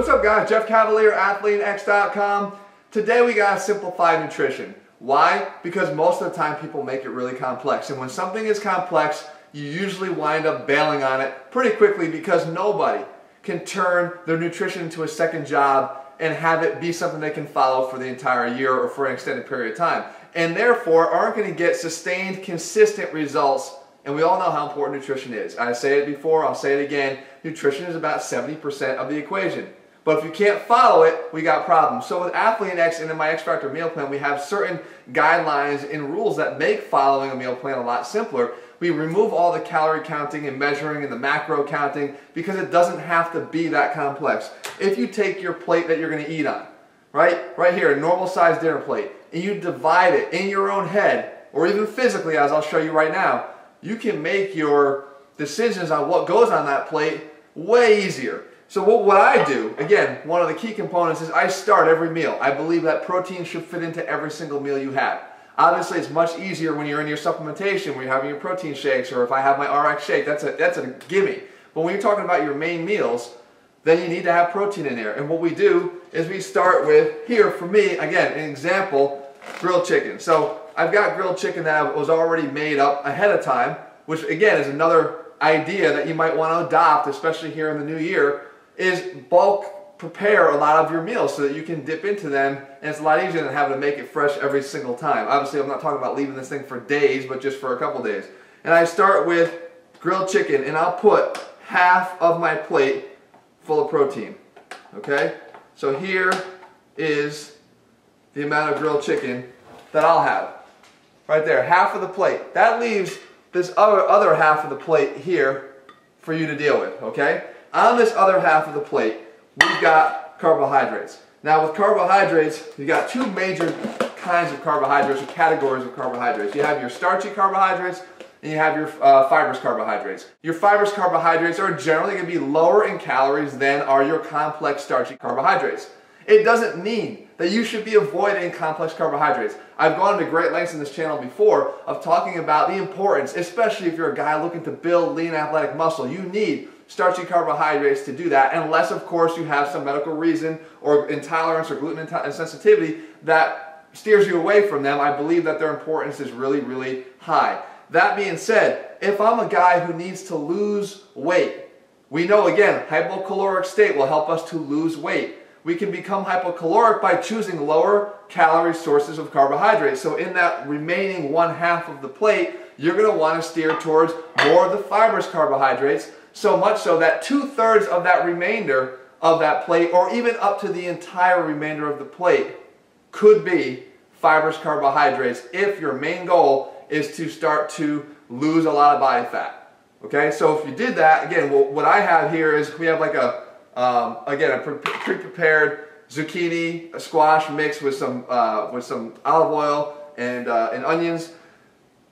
What's up guys, Jeff Cavaliere, AthleanX.com. Today we got simplified nutrition. Why? Because most of the time people make it really complex. And when something is complex, you usually wind up bailing on it pretty quickly because nobody can turn their nutrition into a second job and have it be something they can follow for the entire year or for an extended period of time. And therefore aren't going to get sustained, consistent results and we all know how important nutrition is. I say it before, I'll say it again. Nutrition is about 70% of the equation. But if you can't follow it, we got problems. So with Athlean X and in my X Factor meal plan, we have certain guidelines and rules that make following a meal plan a lot simpler. We remove all the calorie counting and measuring and the macro counting because it doesn't have to be that complex. If you take your plate that you're going to eat on, right, right here, a normal sized dinner plate, and you divide it in your own head, or even physically, as I'll show you right now, you can make your decisions on what goes on that plate way easier. So what, what I do, again, one of the key components is I start every meal. I believe that protein should fit into every single meal you have. Obviously, it's much easier when you're in your supplementation, when you're having your protein shakes, or if I have my RX shake, that's a, that's a gimme. But when you're talking about your main meals, then you need to have protein in there. And what we do is we start with, here for me, again, an example, grilled chicken. So I've got grilled chicken that was already made up ahead of time, which again is another idea that you might want to adopt, especially here in the new year, is bulk prepare a lot of your meals so that you can dip into them and it's a lot easier than having to make it fresh every single time. Obviously I'm not talking about leaving this thing for days, but just for a couple days. And I start with grilled chicken and I'll put half of my plate full of protein. Okay? So here is the amount of grilled chicken that I'll have. Right there, half of the plate. That leaves this other, other half of the plate here for you to deal with, okay? On this other half of the plate, we've got carbohydrates. Now with carbohydrates, you've got two major kinds of carbohydrates or categories of carbohydrates. You have your starchy carbohydrates and you have your uh, fibrous carbohydrates. Your fibrous carbohydrates are generally going to be lower in calories than are your complex starchy carbohydrates. It doesn't mean that you should be avoiding complex carbohydrates. I've gone to great lengths in this channel before of talking about the importance, especially if you're a guy looking to build lean athletic muscle. You need starchy carbohydrates to do that, unless of course you have some medical reason or intolerance or gluten sensitivity that steers you away from them. I believe that their importance is really, really high. That being said, if I'm a guy who needs to lose weight, we know again, hypocaloric state will help us to lose weight we can become hypocaloric by choosing lower calorie sources of carbohydrates. So in that remaining one half of the plate, you're going to want to steer towards more of the fibrous carbohydrates, so much so that two-thirds of that remainder of that plate, or even up to the entire remainder of the plate, could be fibrous carbohydrates if your main goal is to start to lose a lot of body fat. Okay, so if you did that, again, what I have here is we have like a um, again, a pre-prepared zucchini, squash mixed with some uh, with some olive oil and uh, and onions.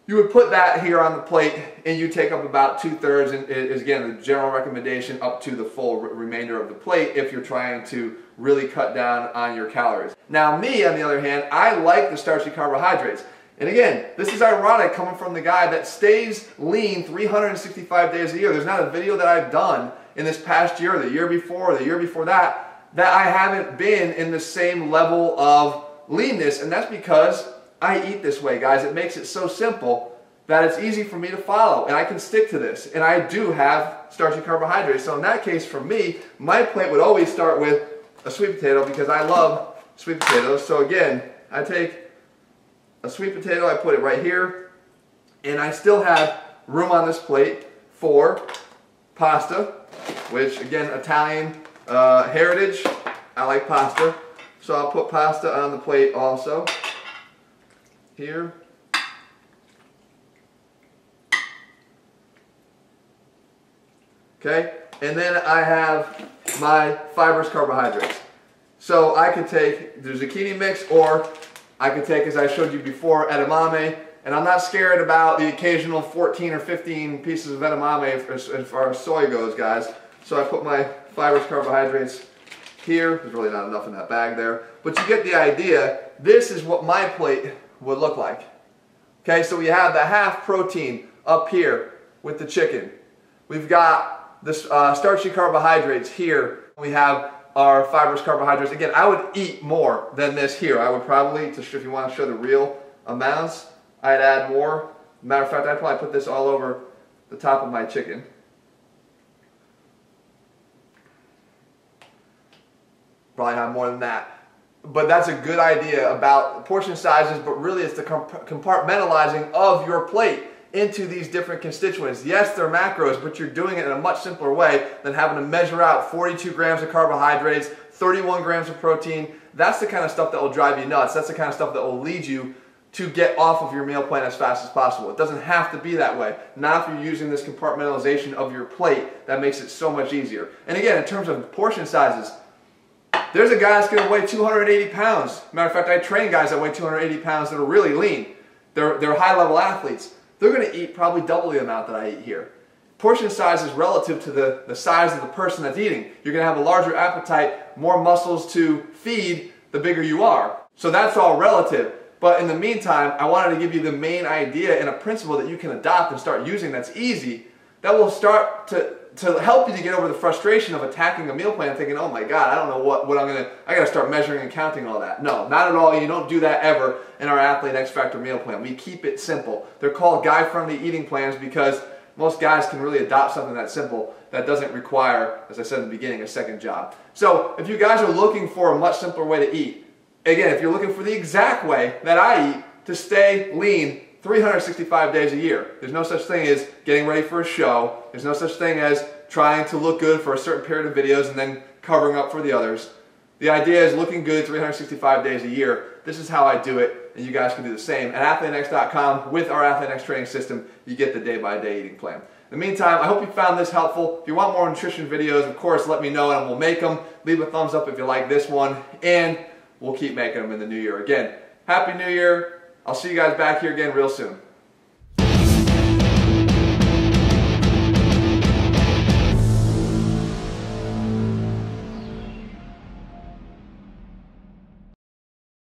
You would put that here on the plate, and you take up about two thirds. And is again the general recommendation up to the full remainder of the plate if you're trying to really cut down on your calories. Now, me on the other hand, I like the starchy carbohydrates. And again, this is ironic coming from the guy that stays lean 365 days a year. There's not a video that I've done in this past year, the year before, the year before that, that I haven't been in the same level of leanness. And that's because I eat this way, guys. It makes it so simple that it's easy for me to follow and I can stick to this. And I do have starchy carbohydrates. So in that case, for me, my plate would always start with a sweet potato because I love sweet potatoes. So again, I take a sweet potato, I put it right here, and I still have room on this plate for pasta, which again, Italian uh, heritage, I like pasta. So I'll put pasta on the plate also, here. Okay, and then I have my fibrous carbohydrates. So I could take the zucchini mix or I could take, as I showed you before, edamame, and I'm not scared about the occasional 14 or 15 pieces of edamame as, far as soy goes, guys. So I put my fibrous carbohydrates here. There's really not enough in that bag there. But you get the idea. This is what my plate would look like. Okay, so we have the half protein up here with the chicken. We've got the uh, starchy carbohydrates here. We have our fibrous carbohydrates. Again, I would eat more than this here. I would probably, to if you want to show the real amounts, I'd add more. Matter of fact, I'd probably put this all over the top of my chicken. Probably have more than that. But that's a good idea about portion sizes, but really it's the compartmentalizing of your plate into these different constituents. Yes, they're macros, but you're doing it in a much simpler way than having to measure out 42 grams of carbohydrates, 31 grams of protein. That's the kind of stuff that will drive you nuts. That's the kind of stuff that will lead you to get off of your meal plan as fast as possible. It doesn't have to be that way. Not if you're using this compartmentalization of your plate, that makes it so much easier. And again, in terms of portion sizes, there's a guy that's going to weigh 280 pounds. Matter of fact, I train guys that weigh 280 pounds that are really lean. They're, they're high level athletes they're going to eat probably double the amount that I eat here. Portion size is relative to the, the size of the person that's eating. You're going to have a larger appetite, more muscles to feed the bigger you are. So that's all relative. But in the meantime, I wanted to give you the main idea and a principle that you can adopt and start using that's easy that will start to to help you to get over the frustration of attacking a meal plan thinking, oh my God, I don't know what, what I'm going to, I got to start measuring and counting all that. No, not at all. You don't do that ever in our Athlean X Factor meal plan. We keep it simple. They're called guy-friendly eating plans because most guys can really adopt something that simple that doesn't require, as I said in the beginning, a second job. So if you guys are looking for a much simpler way to eat, again, if you're looking for the exact way that I eat to stay lean 365 days a year. There's no such thing as getting ready for a show. There's no such thing as trying to look good for a certain period of videos and then covering up for the others. The idea is looking good 365 days a year. This is how I do it, and you guys can do the same. At AthleanX.com, with our AthleanX training system, you get the day-by-day -day eating plan. In the meantime, I hope you found this helpful. If you want more nutrition videos, of course, let me know and we'll make them. Leave a thumbs up if you like this one, and we'll keep making them in the new year. Again, Happy New Year. I'll see you guys back here again real soon.